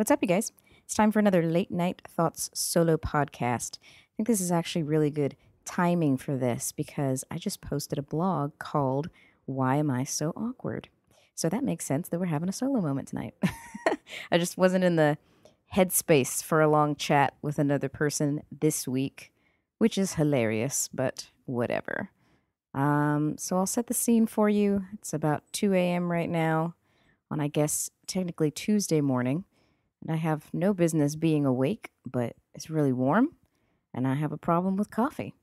What's up, you guys? It's time for another Late Night Thoughts solo podcast. I think this is actually really good timing for this because I just posted a blog called Why Am I So Awkward? So that makes sense that we're having a solo moment tonight. I just wasn't in the headspace for a long chat with another person this week, which is hilarious, but whatever. Um, so I'll set the scene for you. It's about 2 a.m. right now on, I guess, technically Tuesday morning. And I have no business being awake, but it's really warm and I have a problem with coffee.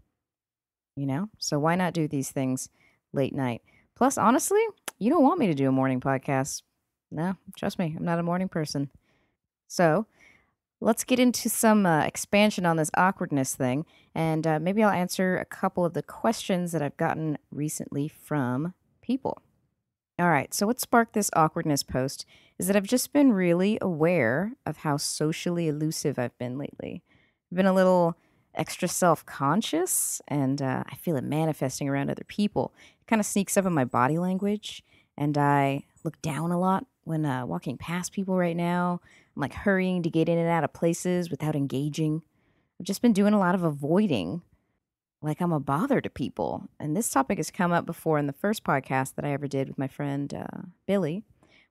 You know? So why not do these things late night? Plus, honestly, you don't want me to do a morning podcast. No, trust me, I'm not a morning person. So let's get into some uh, expansion on this awkwardness thing. And uh, maybe I'll answer a couple of the questions that I've gotten recently from people. All right, so what sparked this awkwardness post is that I've just been really aware of how socially elusive I've been lately. I've been a little extra self conscious, and uh, I feel it manifesting around other people. It kind of sneaks up in my body language, and I look down a lot when uh, walking past people right now. I'm like hurrying to get in and out of places without engaging. I've just been doing a lot of avoiding like I'm a bother to people. And this topic has come up before in the first podcast that I ever did with my friend uh, Billy,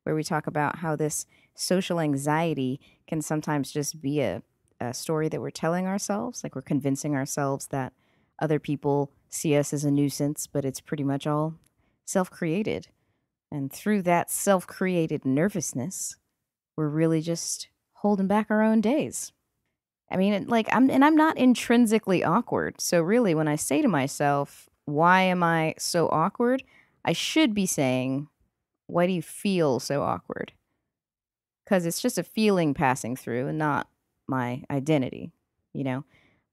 where we talk about how this social anxiety can sometimes just be a, a story that we're telling ourselves. Like we're convincing ourselves that other people see us as a nuisance, but it's pretty much all self created. And through that self created nervousness, we're really just holding back our own days. I mean, like I'm and I'm not intrinsically awkward. So really when I say to myself, why am I so awkward? I should be saying, why do you feel so awkward? Cuz it's just a feeling passing through and not my identity, you know.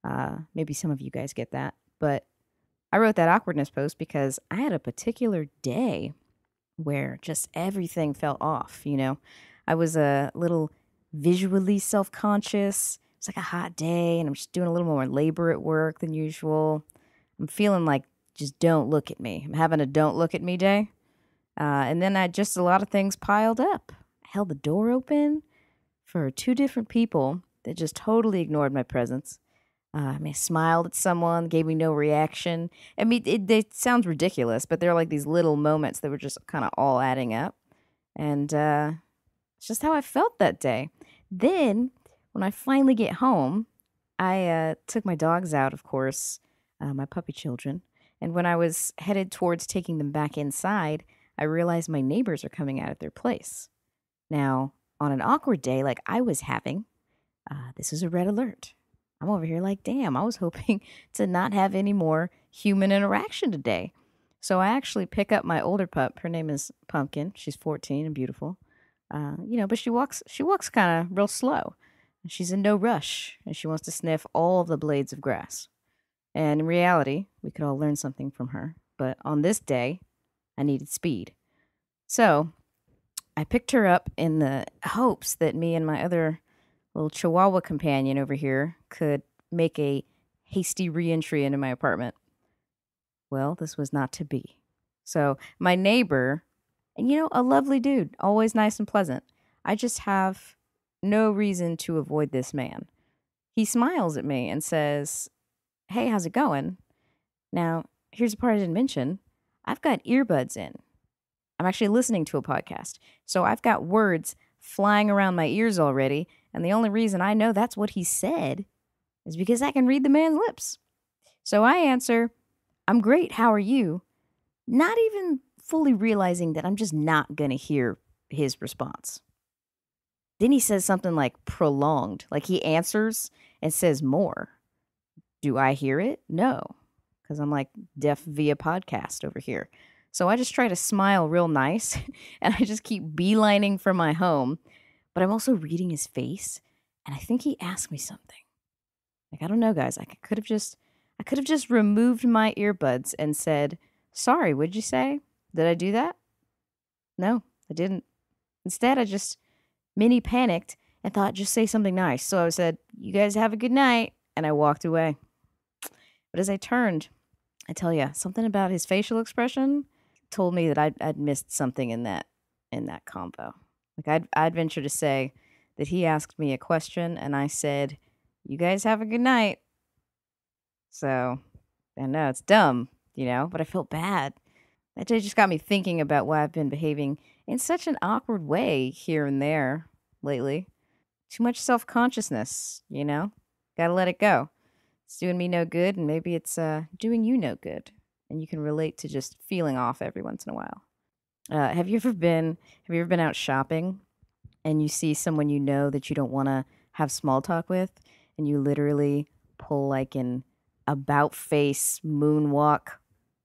Uh maybe some of you guys get that, but I wrote that awkwardness post because I had a particular day where just everything fell off, you know. I was a little visually self-conscious it's like a hot day and I'm just doing a little more labor at work than usual. I'm feeling like just don't look at me. I'm having a don't look at me day. Uh, and then I just a lot of things piled up. I held the door open for two different people that just totally ignored my presence. Uh, I mean, I smiled at someone, gave me no reaction. I mean, it, it sounds ridiculous, but they're like these little moments that were just kind of all adding up. And uh, it's just how I felt that day. Then when I finally get home, I uh, took my dogs out, of course, uh, my puppy children. And when I was headed towards taking them back inside, I realized my neighbors are coming out of their place. Now, on an awkward day like I was having, uh, this is a red alert. I'm over here like, damn, I was hoping to not have any more human interaction today. So I actually pick up my older pup. Her name is Pumpkin. She's 14 and beautiful. Uh, you know, but she walks she walks kind of real slow. She's in no rush, and she wants to sniff all of the blades of grass. And in reality, we could all learn something from her. But on this day, I needed speed. So I picked her up in the hopes that me and my other little chihuahua companion over here could make a hasty reentry into my apartment. Well, this was not to be. So my neighbor, and you know, a lovely dude, always nice and pleasant. I just have no reason to avoid this man. He smiles at me and says, Hey, how's it going? Now, here's a part I didn't mention I've got earbuds in. I'm actually listening to a podcast. So I've got words flying around my ears already. And the only reason I know that's what he said is because I can read the man's lips. So I answer, I'm great. How are you? Not even fully realizing that I'm just not going to hear his response. Then he says something like prolonged, like he answers and says more. Do I hear it? No, because I'm like deaf via podcast over here. So I just try to smile real nice and I just keep beelining for my home. But I'm also reading his face and I think he asked me something. Like, I don't know, guys. I could have just. I could have just removed my earbuds and said, Sorry, what'd you say? Did I do that? No, I didn't. Instead, I just mini panicked and thought, just say something nice. So I said, You guys have a good night. And I walked away. But as I turned, I tell you, something about his facial expression told me that I'd, I'd missed something in that in that combo. Like I'd, I'd venture to say that he asked me a question and I said, You guys have a good night. So I know it's dumb, you know, but I felt bad. That day just got me thinking about why I've been behaving in such an awkward way here and there lately. Too much self consciousness, you know? Gotta let it go. It's doing me no good, and maybe it's uh, doing you no good. And you can relate to just feeling off every once in a while. Uh, have you ever been have you ever been out shopping and you see someone you know that you don't want to have small talk with and you literally pull like an about face moonwalk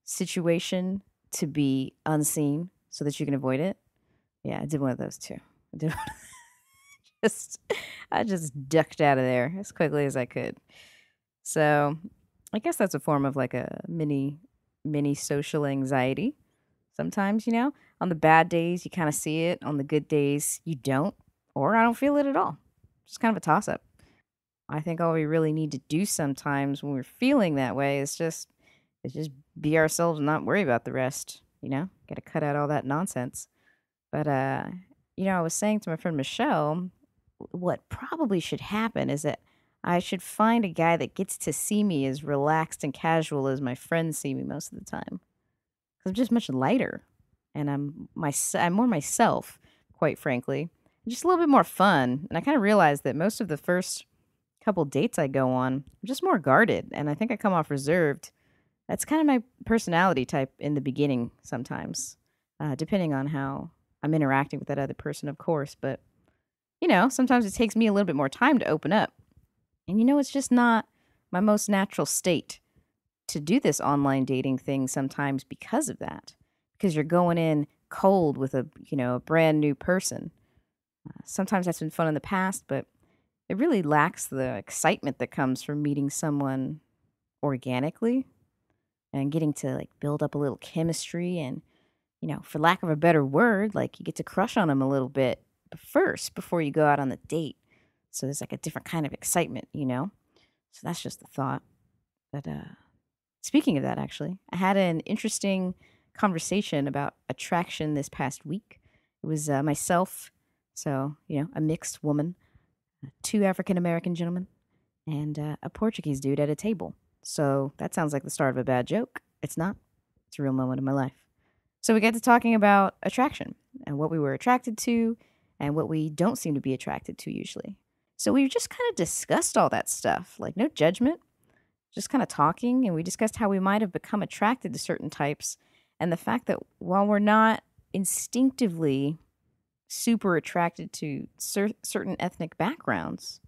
situation to be unseen so that you can avoid it? Yeah, I did one of those too. I did one just I just ducked out of there as quickly as I could. So, I guess that's a form of like a mini mini social anxiety. Sometimes, you know, on the bad days you kind of see it, on the good days you don't, or I don't feel it at all. Just kind of a toss up. I think all we really need to do sometimes when we're feeling that way is just is just be ourselves and not worry about the rest, you know? Got to cut out all that nonsense. But uh, you know, I was saying to my friend Michelle, what probably should happen is that I should find a guy that gets to see me as relaxed and casual as my friends see me most of the time. Cuz I'm just much lighter and I'm my I'm more myself, quite frankly. Just a little bit more fun. And I kind of realized that most of the first couple dates I go on, I'm just more guarded and I think I come off reserved. That's kind of my personality type in the beginning sometimes, uh, depending on how I'm interacting with that other person, of course. But, you know, sometimes it takes me a little bit more time to open up. And, you know, it's just not my most natural state to do this online dating thing sometimes because of that, because you're going in cold with a, you know, a brand new person. Uh, sometimes that's been fun in the past, but it really lacks the excitement that comes from meeting someone organically and getting to like build up a little chemistry and you know, for lack of a better word, like you get to crush on them a little bit first before you go out on the date. So there's like a different kind of excitement, you know? So that's just the thought. But uh speaking of that actually, I had an interesting conversation about attraction this past week. It was uh, myself, so, you know, a mixed woman, uh, two African American gentlemen, and uh, a Portuguese dude at a table. So that sounds like the start of a bad joke. It's not. It's a real moment in my life. So we get to talking about attraction and what we were attracted to and what we don't seem to be attracted to usually. So we just kind of discussed all that stuff, like no judgment, just kind of talking. And we discussed how we might have become attracted to certain types and the fact that while we're not instinctively super attracted to cer- certain ethnic backgrounds,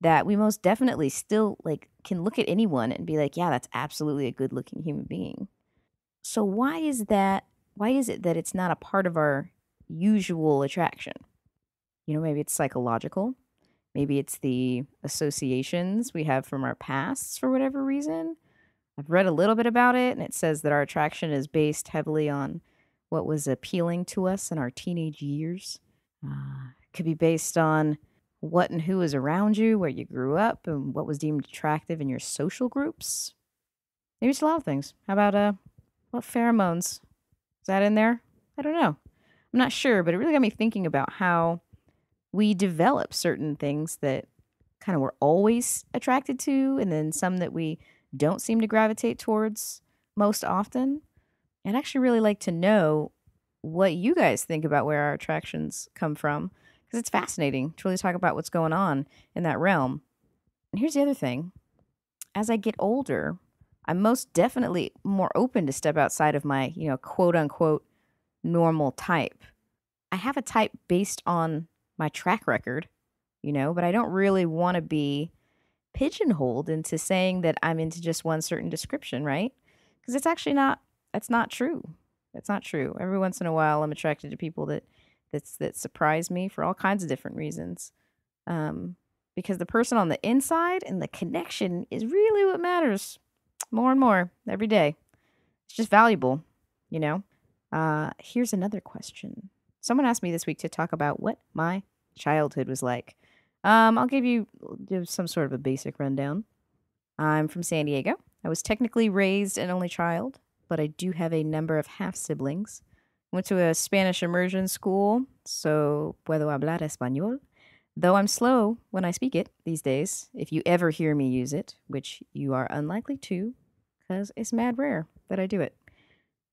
that we most definitely still like can look at anyone and be like, yeah, that's absolutely a good looking human being. So why is that why is it that it's not a part of our usual attraction? You know, maybe it's psychological. Maybe it's the associations we have from our pasts for whatever reason. I've read a little bit about it, and it says that our attraction is based heavily on what was appealing to us in our teenage years. Uh, it could be based on what and who is around you, where you grew up, and what was deemed attractive in your social groups. Maybe it's a lot of things. How about uh, what pheromones is that in there? I don't know. I'm not sure, but it really got me thinking about how we develop certain things that kind of we're always attracted to, and then some that we don't seem to gravitate towards most often. I'd actually really like to know what you guys think about where our attractions come from, because it's fascinating to really talk about what's going on in that realm. And here's the other thing as I get older, I'm most definitely more open to step outside of my, you know, quote unquote normal type. I have a type based on my track record, you know, but I don't really want to be pigeonholed into saying that I'm into just one certain description, right? Because it's actually not that's not true. That's not true. Every once in a while I'm attracted to people that that's that surprise me for all kinds of different reasons. Um because the person on the inside and the connection is really what matters more and more every day. It's just valuable, you know? Uh, here's another question. Someone asked me this week to talk about what my childhood was like. Um, I'll give you some sort of a basic rundown. I'm from San Diego. I was technically raised an only child, but I do have a number of half siblings. Went to a Spanish immersion school, so puedo hablar español. Though I'm slow when I speak it these days, if you ever hear me use it, which you are unlikely to, because it's mad rare that I do it.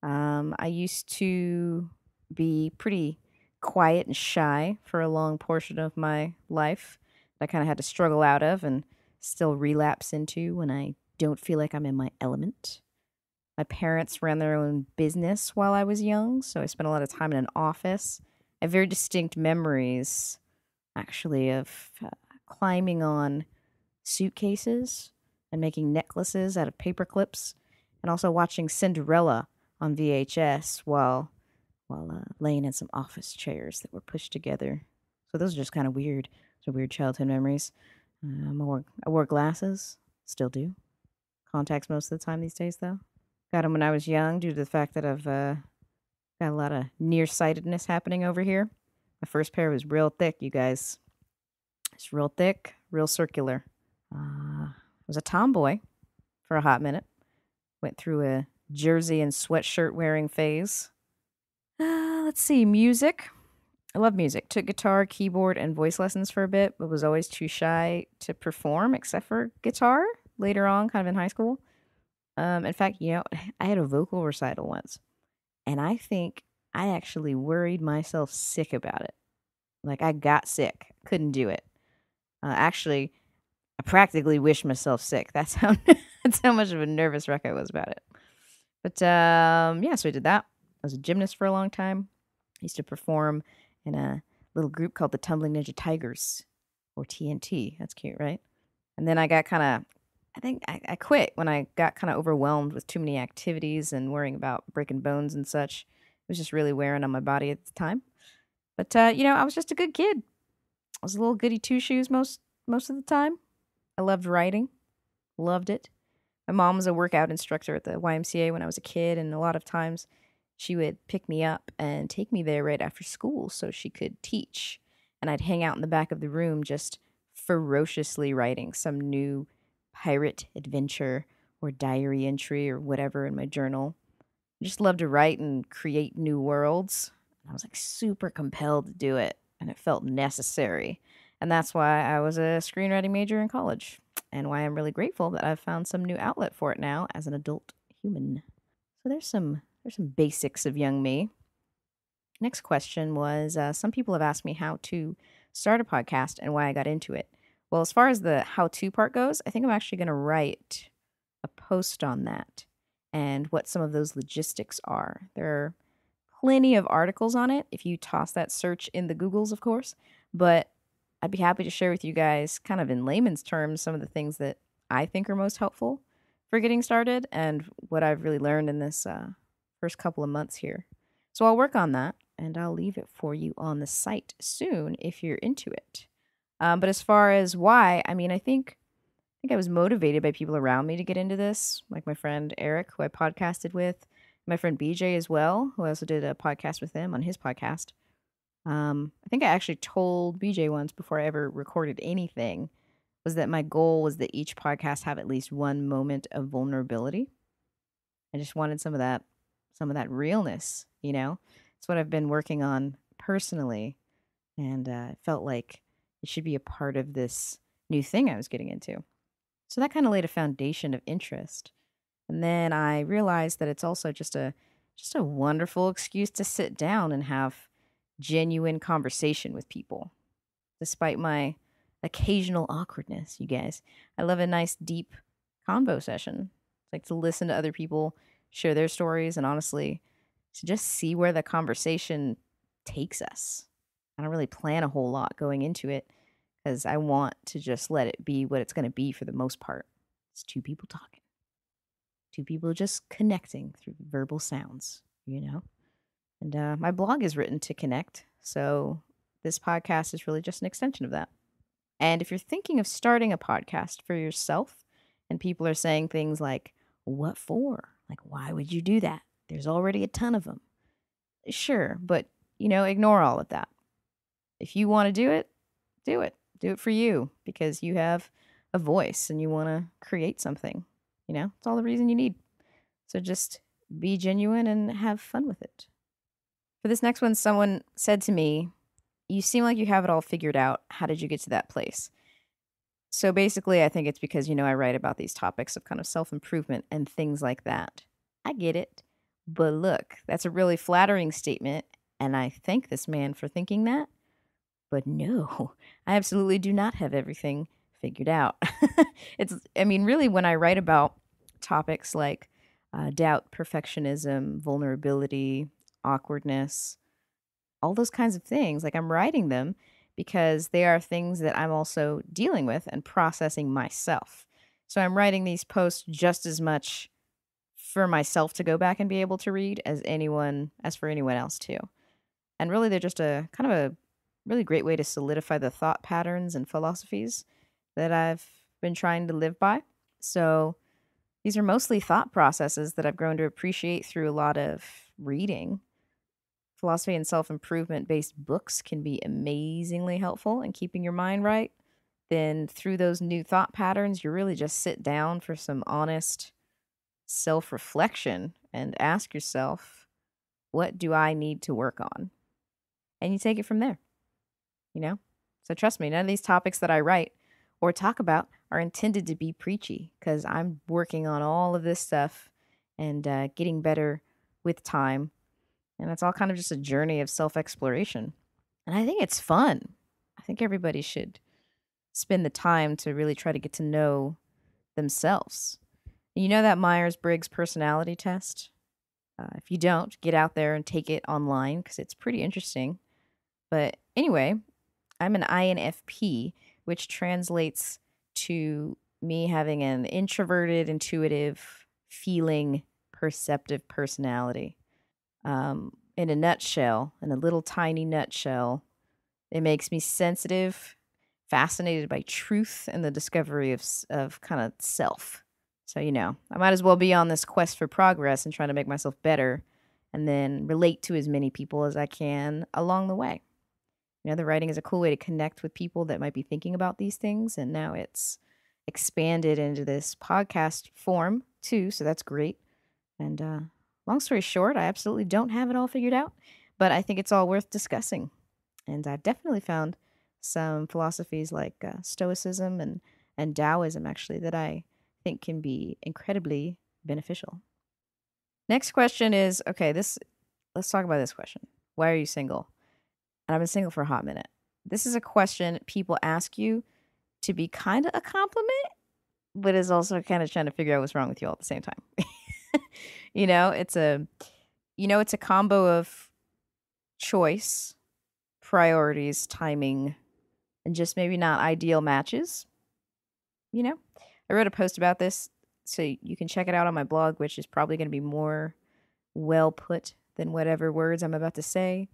Um, I used to be pretty quiet and shy for a long portion of my life. I kind of had to struggle out of and still relapse into when I don't feel like I'm in my element. My parents ran their own business while I was young, so I spent a lot of time in an office. I have very distinct memories, actually, of uh, climbing on suitcases and making necklaces out of paper clips, and also watching Cinderella on VHS while while uh, laying in some office chairs that were pushed together. So those are just kind of weird. So weird childhood memories. Um, I wore I wore glasses, still do. Contacts most of the time these days, though. Got them when I was young due to the fact that I've uh, got a lot of nearsightedness happening over here. My first pair was real thick, you guys. It's real thick, real circular. Uh, was a tomboy for a hot minute. Went through a jersey and sweatshirt wearing phase. Uh, let's see, music. I love music. Took guitar, keyboard, and voice lessons for a bit, but was always too shy to perform except for guitar later on, kind of in high school. Um, in fact, you know, I had a vocal recital once, and I think I actually worried myself sick about it. Like I got sick, couldn't do it. Uh, actually, I practically wished myself sick. That's how that's how much of a nervous wreck I was about it. But um, yeah, so I did that. I was a gymnast for a long time. I used to perform in a little group called the Tumbling Ninja Tigers, or TNT. That's cute, right? And then I got kind of I think I, I quit when I got kind of overwhelmed with too many activities and worrying about breaking bones and such. It was just really wearing on my body at the time. But uh, you know, I was just a good kid. I was a little goody two shoes most most of the time. I loved writing, loved it. My mom was a workout instructor at the YMCA when I was a kid, and a lot of times she would pick me up and take me there right after school so she could teach. And I'd hang out in the back of the room just ferociously writing some new pirate adventure or diary entry or whatever in my journal. I just love to write and create new worlds. I was like super compelled to do it and it felt necessary. And that's why I was a screenwriting major in college and why I'm really grateful that I've found some new outlet for it now as an adult human. So there's some there's some basics of young me. Next question was uh, some people have asked me how to start a podcast and why I got into it. Well, as far as the how to part goes, I think I'm actually going to write a post on that and what some of those logistics are. There are plenty of articles on it if you toss that search in the Googles, of course. But I'd be happy to share with you guys, kind of in layman's terms, some of the things that I think are most helpful for getting started and what I've really learned in this uh, first couple of months here. So I'll work on that and I'll leave it for you on the site soon if you're into it. Um, but as far as why, I mean, I think I think I was motivated by people around me to get into this, like my friend Eric, who I podcasted with, my friend BJ as well, who I also did a podcast with him on his podcast. Um, I think I actually told BJ once before I ever recorded anything was that my goal was that each podcast have at least one moment of vulnerability. I just wanted some of that, some of that realness, you know. It's what I've been working on personally, and uh, felt like it should be a part of this new thing I was getting into. So that kind of laid a foundation of interest. And then I realized that it's also just a just a wonderful excuse to sit down and have genuine conversation with people. Despite my occasional awkwardness, you guys. I love a nice deep convo session. Like to listen to other people share their stories and honestly to just see where the conversation takes us. I don't really plan a whole lot going into it because I want to just let it be what it's going to be for the most part. It's two people talking, two people just connecting through verbal sounds, you know? And uh, my blog is written to connect. So this podcast is really just an extension of that. And if you're thinking of starting a podcast for yourself and people are saying things like, what for? Like, why would you do that? There's already a ton of them. Sure, but you know, ignore all of that if you want to do it, do it. Do it for you because you have a voice and you want to create something. You know, it's all the reason you need. So just be genuine and have fun with it. For this next one, someone said to me, you seem like you have it all figured out. How did you get to that place? So basically, I think it's because, you know, I write about these topics of kind of self improvement and things like that. I get it. But look, that's a really flattering statement. And I thank this man for thinking that. But no, I absolutely do not have everything figured out. it's, I mean, really, when I write about topics like uh, doubt, perfectionism, vulnerability, awkwardness, all those kinds of things, like I'm writing them because they are things that I'm also dealing with and processing myself. So I'm writing these posts just as much for myself to go back and be able to read as anyone as for anyone else too. And really they're just a kind of a really great way to solidify the thought patterns and philosophies that I've been trying to live by. So these are mostly thought processes that I've grown to appreciate through a lot of reading. Philosophy and self improvement based books can be amazingly helpful in keeping your mind right. Then, through those new thought patterns, you really just sit down for some honest self reflection and ask yourself, what do I need to work on? And you take it from there. You know? So, trust me, none of these topics that I write or talk about are intended to be preachy because I'm working on all of this stuff and uh, getting better with time. And it's all kind of just a journey of self exploration. And I think it's fun. I think everybody should spend the time to really try to get to know themselves. You know that Myers Briggs personality test? Uh, if you don't, get out there and take it online because it's pretty interesting. But anyway, I'm an INFP, which translates to me having an introverted, intuitive, feeling, perceptive personality. Um, in a nutshell, in a little tiny nutshell, it makes me sensitive, fascinated by truth and the discovery of, of kind of self. So, you know, I might as well be on this quest for progress and trying to make myself better and then relate to as many people as I can along the way. You know, the writing is a cool way to connect with people that might be thinking about these things. And now it's expanded into this podcast form too. So that's great. And uh, long story short, I absolutely don't have it all figured out, but I think it's all worth discussing. And I've definitely found some philosophies like uh, Stoicism and, and Taoism actually that I think can be incredibly beneficial. Next question is okay, this let's talk about this question. Why are you single? and I've been single for a hot minute. This is a question people ask you to be kind of a compliment, but is also kind of trying to figure out what's wrong with you all at the same time. you know, it's a you know, it's a combo of choice, priorities, timing, and just maybe not ideal matches. You know, I wrote a post about this, so you can check it out on my blog, which is probably going to be more well put than whatever words I'm about to say.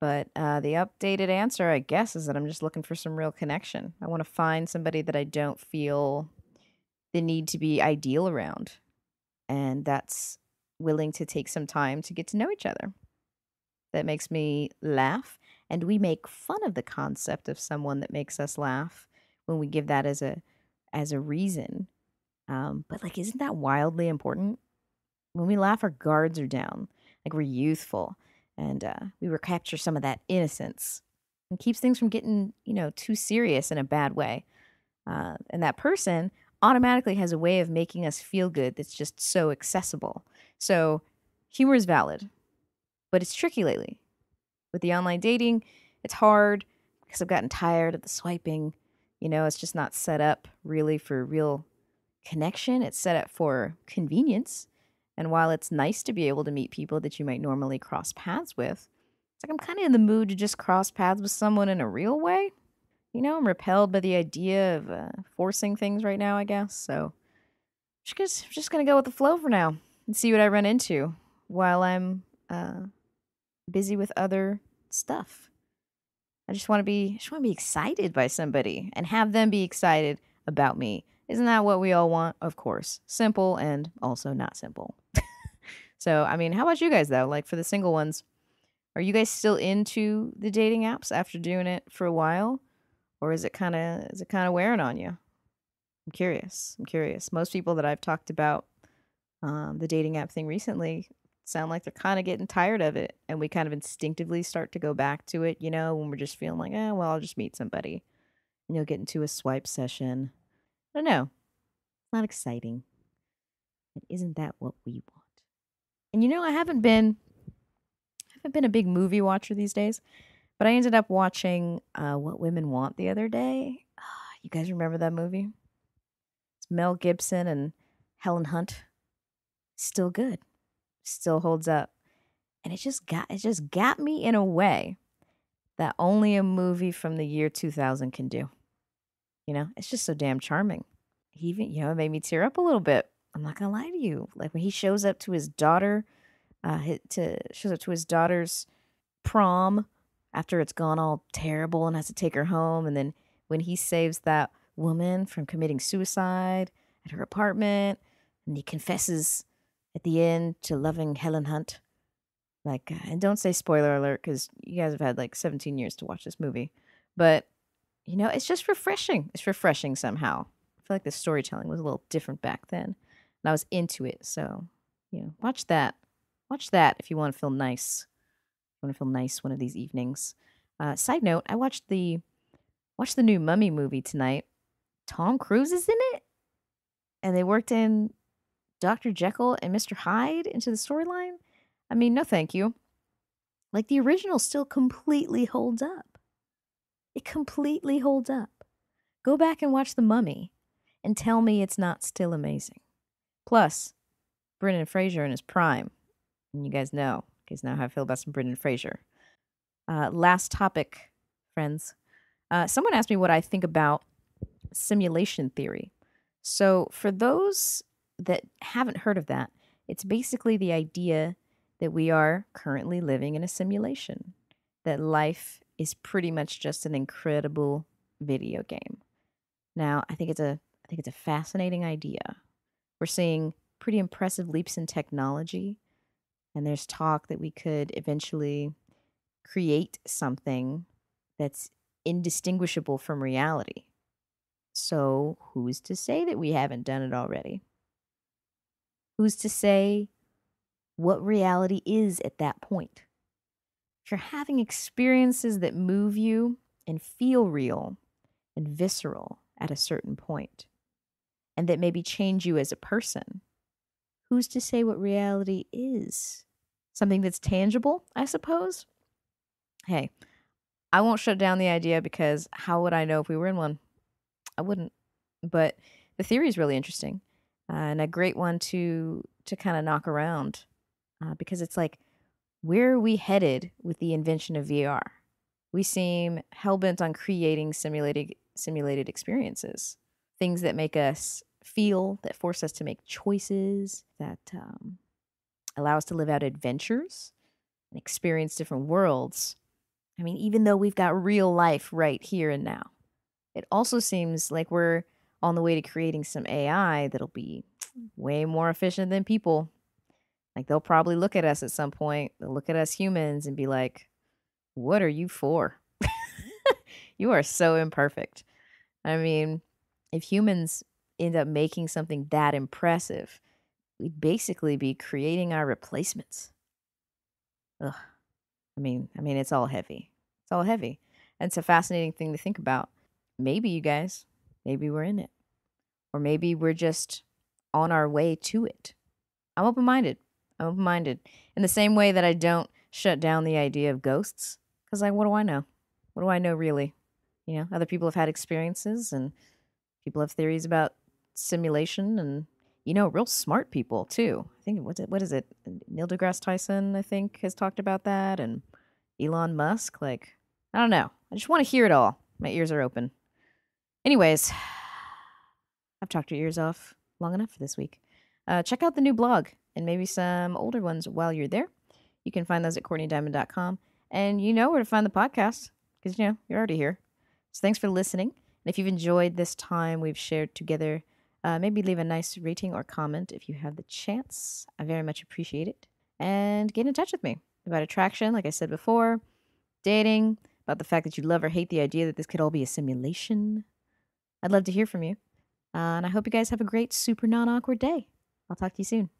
But uh, the updated answer, I guess, is that I'm just looking for some real connection. I want to find somebody that I don't feel the need to be ideal around, and that's willing to take some time to get to know each other. That makes me laugh, and we make fun of the concept of someone that makes us laugh when we give that as a as a reason. Um, but like, isn't that wildly important? When we laugh, our guards are down. Like we're youthful and uh, we recapture some of that innocence and keeps things from getting you know too serious in a bad way uh, and that person automatically has a way of making us feel good that's just so accessible. So humor is valid but it's tricky lately. With the online dating it's hard because i've gotten tired of the swiping. You know it's just not set up really for real connection. It's set up for convenience. And while it's nice to be able to meet people that you might normally cross paths with, it's like I'm kind of in the mood to just cross paths with someone in a real way. You know, I'm repelled by the idea of uh, forcing things right now, I guess. So I'm just, just going to go with the flow for now and see what I run into while I'm uh, busy with other stuff. I just want to be, I just want to be excited by somebody and have them be excited about me. Isn't that what we all want? Of course. Simple and also not simple. so, I mean, how about you guys though? Like for the single ones, are you guys still into the dating apps after doing it for a while? Or is it kind of is it kind of wearing on you? I'm curious. I'm curious. Most people that I've talked about um, the dating app thing recently sound like they're kind of getting tired of it. And we kind of instinctively start to go back to it, you know, when we're just feeling like, eh, well, I'll just meet somebody. And you'll get into a swipe session. I don't know. It's not exciting. And isn't that what we want? And you know, I haven't been I haven't been a big movie watcher these days, but I ended up watching uh, What Women Want the other day. Uh, you guys remember that movie? It's Mel Gibson and Helen Hunt. Still good. Still holds up. And it just got it just got me in a way that only a movie from the year 2000 can do. You know, it's just so damn charming. He even, you know, it made me tear up a little bit. I'm not gonna lie to you. Like when he shows up to his daughter, uh, to shows up to his daughter's prom after it's gone all terrible and has to take her home, and then when he saves that woman from committing suicide at her apartment, and he confesses at the end to loving Helen Hunt. Like, uh, and don't say spoiler alert because you guys have had like 17 years to watch this movie, but you know, it's just refreshing. It's refreshing somehow. I feel like the storytelling was a little different back then and I was into it. So, you know, watch that. Watch that if you want to feel nice. To feel nice one of these evenings. Uh, side note: I watched the watched the new Mummy movie tonight. Tom Cruise is in it, and they worked in Doctor Jekyll and Mister Hyde into the storyline. I mean, no, thank you. Like the original still completely holds up. It completely holds up. Go back and watch The Mummy and tell me it's not still amazing. Plus, Brendan Fraser in his prime. And you guys know, know how I feel about some Brendan Fraser. Uh, last topic, friends. Uh, someone asked me what I think about simulation theory. So, for those that haven't heard of that, it's basically the idea that we are currently living in a simulation, that life is pretty much just an incredible video game. Now, I think it's a I think it's a fascinating idea. We're seeing pretty impressive leaps in technology. And there's talk that we could eventually create something that's indistinguishable from reality. So, who's to say that we haven't done it already? Who's to say what reality is at that point? If you're having experiences that move you and feel real and visceral at a certain point, and that maybe change you as a person. Who's to say what reality is? Something that's tangible, I suppose? Hey, I won't shut down the idea because how would I know if we were in one? I wouldn't. But the theory is really interesting uh, and a great one to to kind of knock around uh, because it's like where are we headed with the invention of VR? We seem hell bent on creating simulated simulated experiences, things that make us feel, that force us to make choices, that um, allow us to live out adventures and experience different worlds. I mean, even though we've got real life right here and now, it also seems like we're on the way to creating some AI that'll be way more efficient than people. Like they'll probably look at us at some point, they'll look at us humans and be like, What are you for? you are so imperfect. I mean, if humans end up making something that impressive, we'd basically be creating our replacements. Ugh. I mean, I mean, it's all heavy. It's all heavy. And it's a fascinating thing to think about. Maybe you guys, maybe we're in it. Or maybe we're just on our way to it. I'm open minded. I'm open minded. In the same way that I don't shut down the idea of ghosts. Because, like, what do I know? What do I know really? You know, other people have had experiences and people have theories about simulation and you know real smart people too. I think what's it what is it? Neil degrasse tyson i think has talked about that and elon musk like i don't know. I just want to hear it all. My ears are open. Anyways i've talked your ears off long enough for this week. Uh, check out the new blog and maybe some older ones while you're there. You can find those at courtneydiamond.com and you know where to find the podcast because you know you're already here. So thanks for listening. And if you've enjoyed this time we've shared together uh, maybe leave a nice rating or comment if you have the chance. I very much appreciate it. And get in touch with me about attraction, like I said before, dating, about the fact that you love or hate the idea that this could all be a simulation. I'd love to hear from you. Uh, and I hope you guys have a great, super non awkward day. I'll talk to you soon.